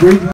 Great